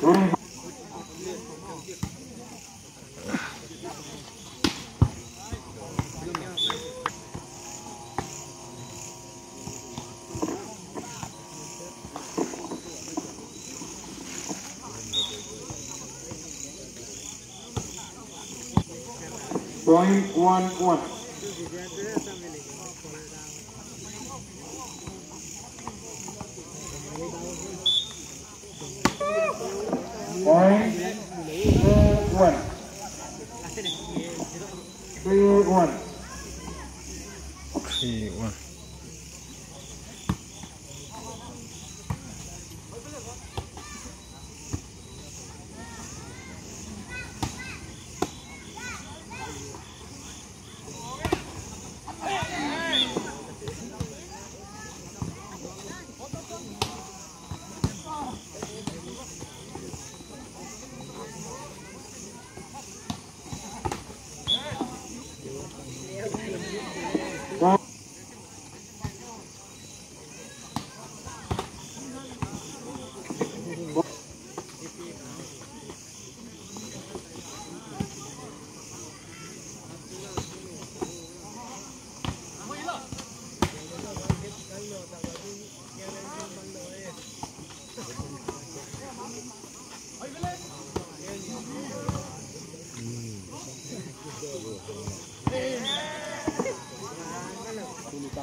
point one one. Point two one. Three one.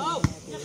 Oh, yes,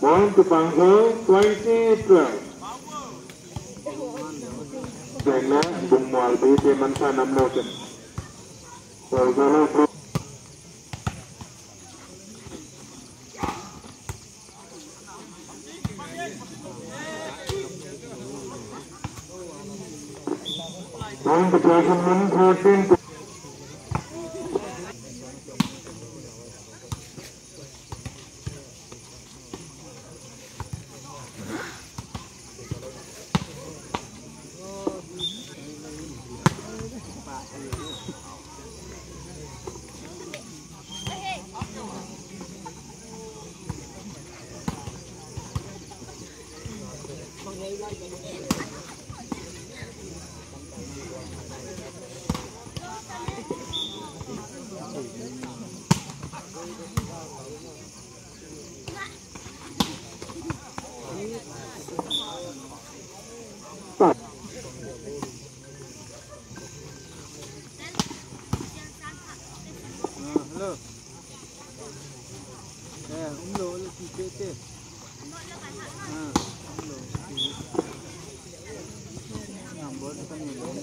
Bond to Bangkok 2012. Kena bumual di teman sana mungkin. Kalau Point to person one fourteen. ごめんね。